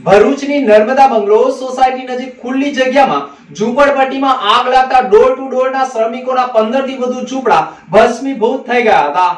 ભરૂચની નર્મદા બંગલો સોસાયટી નજીક ખુલ્લી જગ્યામાં ઝૂંપડપટ્ટીમાં આગ લાગતા ડોર ટુ ડોરના શ્રમિકોના પંદરથી વધુ ઝૂંપડા ભસ્મીભૂત થઈ ગયા હતા.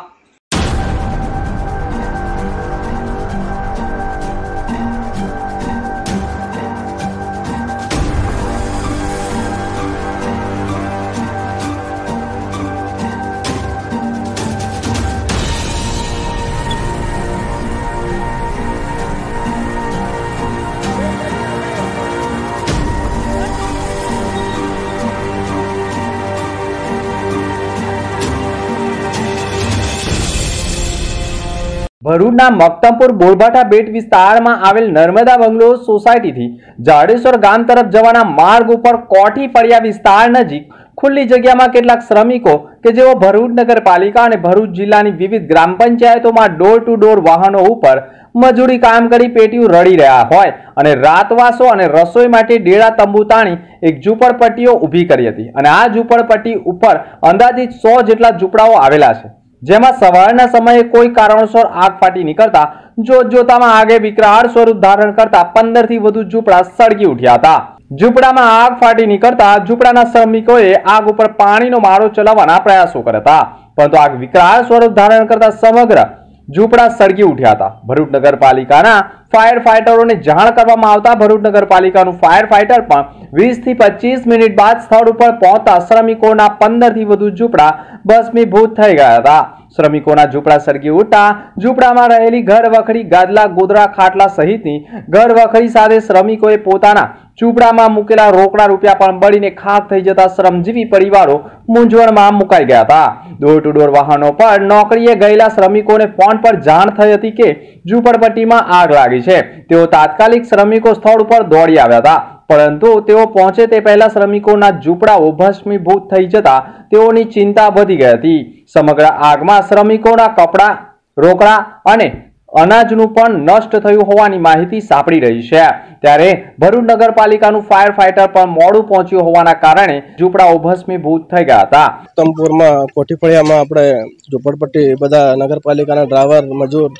ભરૂચના મક્તમપુર બોરભાઠા બેટ વિસ્તારમાં આવેલ નર્મદા બંગલો સોસાયટીથી જાડેશ્વર ગામ તરફ જવાના માર્ગ ઉપર કોઠી ફળિયા વિસ્તાર નજીક ખુલ્લી જગ્યામાં કેટલાક શ્રમિકો કે જેઓ ભરૂચ નગરપાલિકા અને ભરૂચ જિલ્લાની વિવિધ ગ્રામ પંચાયતોમાં ડોર ટુ ડોર વાહનો ઉપર મજૂરી કામ કરી પેટીઓ રડી રહ્યા હોય અને રાતવાસો અને રસોઈ માટે ડેળા તંબુ તાણી એક ઝૂંપડપટ્ટીઓ ઊભી કરી હતી. અને આ ઝૂંપડપટ્ટી ઉપર અંદાજિત સો જેટલા ઝૂંપડાઓ આવેલા છે. જેમાં સવારના સમયે કોઈ કારણોસર આગ ફાટી નીકળતા જોત જોતામાં આગે વિકરાળ સ્વરૂપ ધારણ કરતા પંદરથી વધુ ઝૂંપડા સળગી ઉઠ્યા હતા. ઝૂંપડામાં આગ ફાટી નીકળતા ઝૂંપડાના શ્રમિકોએ આગ ઉપર પાણીનો મારો ચલાવવાના પ્રયાસો કર્યા પરંતુ આગ વિકરાળ સ્વરૂપ ધારણ કરતા સમગ્ર ઝૂંપડા સળગી ઉઠ્યા હતા. ભરૂચ નગરપાલિકાના ફાયર ફાઈટરોને જાણ કરવામાં આવતા ભરૂચ નગરપાલિકાનું ફાયર ફાઈટર પણ વીસથી પચીસ મિનિટ બાદ સ્થળ ઉપર પહોંચતા શ્રમિકોના પંદરથી વધુ ઝૂંપડા ભસ્મીભૂત થઈ ગયા હતા. શ્રમિકોના ઝૂંપડા સળગી ઉઠતા ઝૂંપડામાં રહેલી ઘર વખરી ગાદલા ગોદરા ખાટલા સહિતની ઘર વખરી સાથે શ્રમિકોએ પોતાના ઝૂંપડામાં મૂકેલા રોકડા રૂપિયા પણ બળીને ખાક થઈ જતા શ્રમજીવી પરિવારો મૂંઝવણમાં મુકાઈ ગયા હતા. ડોર ટુ ડોર વાહનો પર નોકરીએ ગયેલા શ્રમિકોને ફોન પર જાણ થઈ હતી કે ઝૂંપડપટ્ટીમાં આગ લાગી છે. તેઓ તાત્કાલિક શ્રમિકો સ્થળ ઉપર દોડી આવ્યા હતા. પરંતુ તેઓ પહોંચે તે પહેલા શ્રમિકોના ઝૂંપડાઓ ભસ્મીભૂત થઈ જતા તેઓની ચિંતા વધી ગઈ હતી. સમગ્ર આગમાં શ્રમિકોના કપડા, રોકડા અને અનાજનું પણ નષ્ટ થયું હોવાની માહિતી સાંપડી રહી છે. ત્યારે ભરૂચ નગરપાલિકાનું ફાયર ફાઈટર પણ મોડું પહોંચ્યું હોવાના કારણે ઝૂંપડાઓ ભસ્મીભૂત થઈ ગયા હતા. ઉત્તમપુરમાં કોઠીફળિયામાં આપણે ઝુંપડપટ્ટી બધા નગરપાલિકાના ડ્રાઈવર, મજૂર,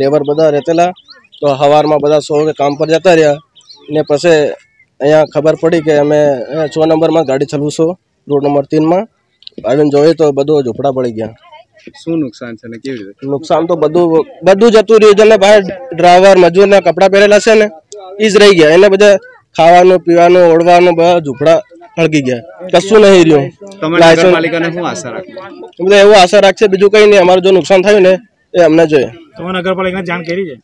લેબર બધા રહેતેલા. તો સવારમાં બધા સો કામ પર જતા રહ્યા. ને પછી અહીંયા ખબર પડી કે અમે છ નંબરમાં ગાડી ચલાવશું, રોડ નંબર તીનમાં આવીને જોઈએ તો બધું ઝૂંપડા પડી ગયા. શું નુકસાન છે ને કેવી રીતે? નુકસાન તો બધું બધું જતું રહ્યું જેને બહાર ડ્રાઈવર મજૂરના કપડાં પહેરેલા છે ને એ જ રહી ગયા. એને બધા ખાવાનું પીવાનું ઓળવાનું બધા ઝૂંપડા હળગી ગયા. કશું નહીં રહ્યું. નગરપાલિકાને શું આશા રાખો? બધા એવું આશા રાખશે. બીજું કંઈ નહીં. અમારું જો નુકસાન થયું ને એ અમને જોઈએ. તમે નગરપાલિકાને જાણ કરી છે?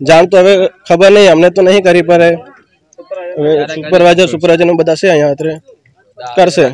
જાણ તો હવે ખબર નહીં. અમને તો નહીં કરી પડે હવે સુપરવાઇઝર સુપરવાઇઝર બધા છે અહીંયા અત્યારે કરશે.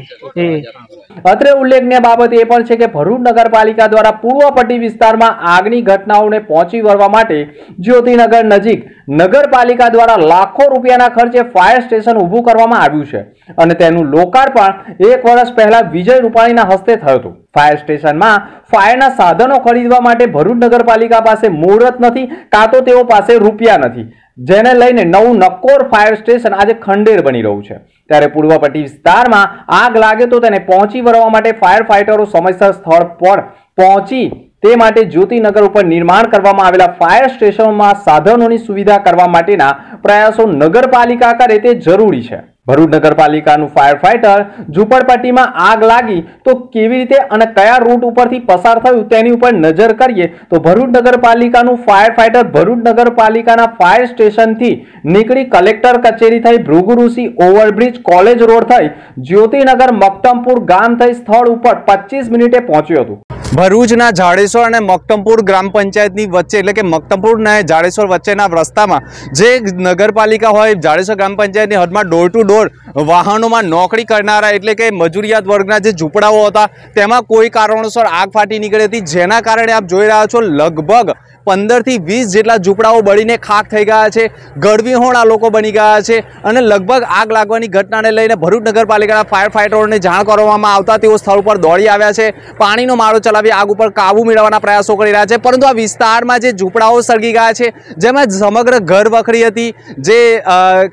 અત્રે ઉલ્લેખનીય બાબત એ પણ છે કે ભરૂચ નગરપાલિકા દ્વારા પૂર્વ પટ્ટી વિસ્તારમાં આગની ઘટનાઓને પહોંચી વળવા માટે જ્યોતિનગર નજીક નગરપાલિકા દ્વારા લાખો રૂપિયાના ખર્ચે ફાયર સ્ટેશન ઊભું કરવામાં આવ્યું છે. અને તેનું લોકાર્પણ એક વર્ષ પહેલા વિજય રૂપાણીના હસ્તે થયું હતું. ફાયર સ્ટેશનમાં ફાયરના સાધનો ખરીદવા માટે ભરૂચ નગરપાલિકા પાસે મુહૂર્ત નથી કાં તો તેઓ પાસે રૂપિયા નથી. જેને લઈને નવું નક્કોર ફાયર સ્ટેશન આજે ખંડેર બની રહ્યું છે. ત્યારે પૂર્વ પટ્ટી વિસ્તારમાં આગ લાગે તો તેને પહોંચી વળવા માટે ફાયર ફાઇટરો સમયસર સ્થળ પર પહોંચી તે માટે જ્યોતિનગર ઉપર નિર્માણ કરવામાં આવેલા ફાયર સ્ટેશનોમાં સાધનોની સુવિધા કરવા માટેના પ્રયાસો નગરપાલિકા કરે તે જરૂરી છે. ભરૂચ નગરપાલિકાનું ફાયર ફાઈટર ઝૂંપડપટ્ટીમાં આગ લાગી. તો કેવી રીતે અને કયા રૂટ ઉપરથી પસાર થયું તેની ઉપર નજર કરીએ. તો ભરૂચ નગરપાલિકાનું ફાયર ફાઈટર ભરૂચ નગરપાલિકાના ફાયર સ્ટેશનથી નીકળી કલેક્ટર કચેરી થઈ ભૃગુઋષિ ઓવરબ્રિજ કોલેજ રોડ થઈ જ્યોતિનગર મક્તમપુર ગામ થઈ સ્થળ ઉપર પચીસ મિનિટે પહોંચ્યું હતું. ભરૂચના જાડેશ્વર અને મક્તમપુર ગ્રામ પંચાયતની વચ્ચે, એટલે કે મક્તમપુર અને જાડેશ્વર વચ્ચેના રસ્તામાં જે નગરપાલિકા હોય, જાડેશ્વર ગ્રામ પંચાયતની હદમાં ડોર ટુ ડોર વાહનોમાં નોકરી કરનારા, એટલે કે મજૂરિયાત વર્ગના જે ઝૂંપડાઓ હતા, તેમાં કોઈ કારણોસર આગ ફાટી નીકળી હતી. જેના કારણે આપ જોઈ રહ્યા છો, લગભગ પંદરથી વીસ જેટલા ઝૂંપડાઓ બળીને ખાક થઈ ગયા છે ગળવીહોણા લોકો બની ગયા છે અને લગભગ આગ લાગવાની ઘટનાને લઈને ભરૂચ નગરપાલિકાના ફાયર ફાઈટરોને જાણ કરવામાં આવતા તેઓ સ્થળ પર દોડી આવ્યા છે, પાણીનો મારો ચલાવી આગ ઉપર કાબુ મેળવવાના પ્રયાસો કરી રહ્યા છે, પરંતુ આ વિસ્તારમાં જે ઝૂંપડાઓ સળગી ગયા છે, જેમાં સમગ્ર ઘર વખરી હતી, જે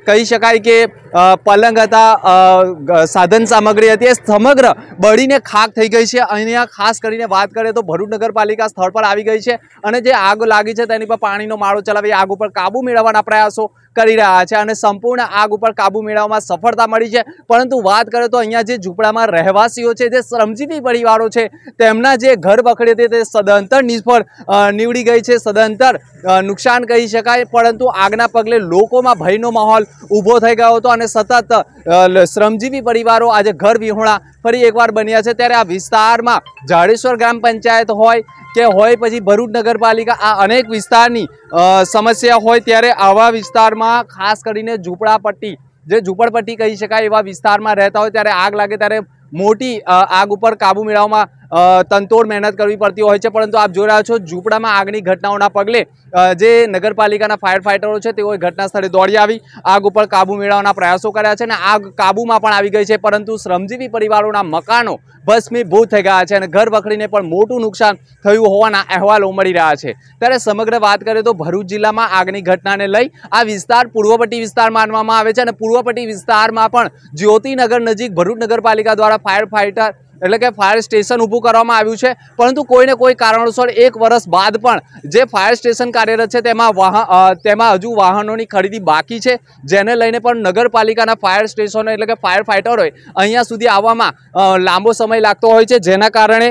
કહી શકાય કે પલંગ હતા સાધન સામગ્રી હતી, એ સમગ્ર બળીને ખાક થઈ ગઈ છે. અહીંયા ખાસ કરીને વાત કરીએ તો ભરૂચ નગરપાલિકા સ્થળ પર આવી ગઈ છે. અને જે આગ લાગી છે તેની પર પાણીનો માળો ચલાવી આગ ઉપર કાબુ મેળવવાના પ્રયાસો કરી રહ્યા છે અને સંપૂર્ણ આગ ઉપર કાબુ મેળવવામાં સફળતા મળી છે. પરંતુ વાત કરે તો અહીંયા જે ઝૂંપડામાં રહેવાસીઓ છે, જે શ્રમજીવી પરિવારો છે, તેમના જે ઘર વખડે છે, તે સદંતર નિષ્ફળ નીવડી ગઈ છે. સદંતર નુકસાન કહી શકાય, પરંતુ આગના પગલે લોકોમાં ભયનો માહોલ ઊભો થઈ ગયો હતો અને સતત શ્રમજીવી પરિવારો આજે ઘર વિહોણા ફરી એકવાર બન્યા છે. ત્યારે આ વિસ્તારમાં જાડેશ્વર ગ્રામ પંચાયત હોય કે હોય પછી ભરૂચ નગરપાલિકા આ અનેક વિસ્તારની સમસ્યા હોય ત્યારે આવા વિસ્તારમાં ખાસ કરીને ઝૂંપડાપટ્ટી, જે ઝૂંપડપટ્ટી કહી શકાય એવા વિસ્તારમાં રહેતા હોય ત્યારે આગ લાગે ત્યારે મોટી આગ ઉપર કાબુ મેળવવામાં તનતોડ મહેનત કરવી પડતી હોય છે, પરંતુ આપ જોઈ રહ્યા છો ઝૂંપડામાં આગની ઘટનાઓના પગલે જે નગરપાલિકાના ફાયર ફાઇટરો છે, તેઓએ ઘટના સ્થળે દોડી આવી, આગ ઉપર કાબુ મેળવવાના પ્રયાસો કર્યા છે અને આગ કાબુમાં પણ આવી ગઈ છે, પરંતુ શ્રમજીવી પરિવારોના મકાનો ભસ્મીભૂત થઈ ગયા છે અને ઘર વખરીને પણ મોટું નુકસાન થયું હોવાના અહેવાલો મળી રહ્યા છે. ત્યારે સમગ્ર વાત કરીએ તો ભરૂચ જિલ્લામાં આગની ઘટનાને લઈ આ વિસ્તાર પૂર્વપટ્ટી વિસ્તાર માનવામાં આવે છે અને પૂર્વપટ્ટી વિસ્તારમાં પણ જ્યોતિનગર નજીક ભરૂચ નગરપાલિકા દ્વારા ફાયર ફાઇટર એટલે કે ફાયર સ્ટેશન ઊભું કરવામાં આવ્યું છે. પરંતુ કોઈને કોઈ કારણોસર એક વર્ષ બાદ પણ જે ફાયર સ્ટેશન કાર્યરત છે તેમાં વાહન તેમાં હજુ વાહનોની ખરીદી બાકી છે. જેને લઈને પણ નગરપાલિકાના ફાયર સ્ટેશનો એટલે કે ફાયર ફાઇટરોએ અહીંયા સુધી આવવામાં લાંબો સમય લાગતો હોય છે. જેના કારણે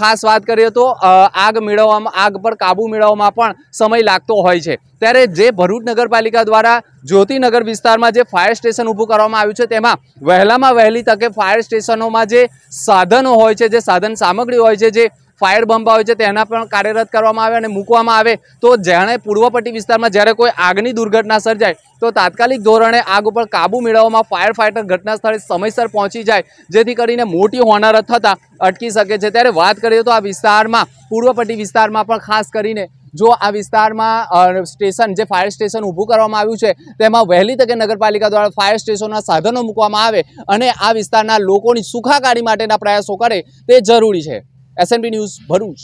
ખાસ વાત કરીએ તો આગ મેળવવામાં, આગ પર કાબુ મેળવવામાં પણ સમય લાગતો હોય છે. ત્યારે જે ભરૂચ નગરપાલિકા દ્વારા જ્યોતિનગર વિસ્તારમાં જે ફાયર સ્ટેશન ઊભું કરવામાં આવ્યું છે, તેમાં વહેલામાં વહેલી તકે ફાયર સ્ટેશનોમાં જે સાધનો હોય છે, જે સાધન સામગ્રી હોય છે, જે ફાયર બંબ હોય છે, તેના પણ કાર્યરત કરવામાં આવે અને મૂકવામાં આવે. તો જેણે પૂર્વપટ્ટી વિસ્તારમાં જ્યારે કોઈ આગની દુર્ઘટના સર્જાય, તો તાત્કાલિક ધોરણે આગ ઉપર કાબુ મેળવવામાં ફાયર ફાઇટર ઘટના સ્થળે સમયસર પહોંચી જાય, જેથી કરીને મોટી હોનારત થતાં અટકી શકે છે. ત્યારે વાત કરીએ તો આ વિસ્તારમાં, પૂર્વપટ્ટી વિસ્તારમાં પણ ખાસ કરીને જો આ વિસ્તારમાં સ્ટેશન, જે ફાયર સ્ટેશન ઊભું કરવામાં આવ્યું છે, તેમાં વહેલી તકે નગરપાલિકા દ્વારા ફાયર સ્ટેશનના સાધનો મૂકવામાં આવે અને આ વિસ્તારના લોકોની સુખાકારી માટેના પ્રયાસો કરે તે જરૂરી છે. SNP news Bharuch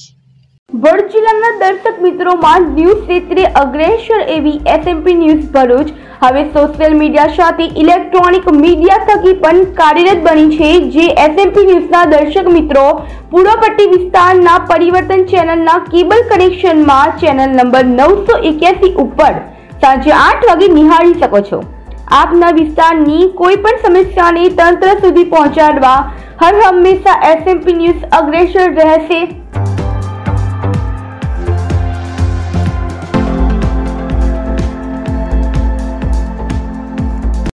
Bharuch. જિલ્લાના દર્શક મિત્રોમાં ન્યૂઝ ક્ષેત્રે અગ્રેસર એવી એસએમપી ન્યૂઝ ભરૂચ હવે સોશિયલ મીડિયા સાથે ઇલેક્ટ્રોનિક મીડિયા થકી પણ કાર્યરત બની છે, જે એસએમપી ન્યૂઝના દર્શક મિત્રો પૂર્વપટ્ટી વિસ્તારના પરિવર્તન ચેનલના કેબલ કનેક્શનમાં ચેનલ નંબર નવસો એક્યાસી ઉપર સાંજે આઠ વાગે નિહાળી શકો છો. આપના વિસ્તારની કોઈ પણ સમસ્યાને તંત્ર સુધી પહોંચાડવા હર હંમેશા એસએમપી ન્યૂઝ અગ્રેસર રહેશે.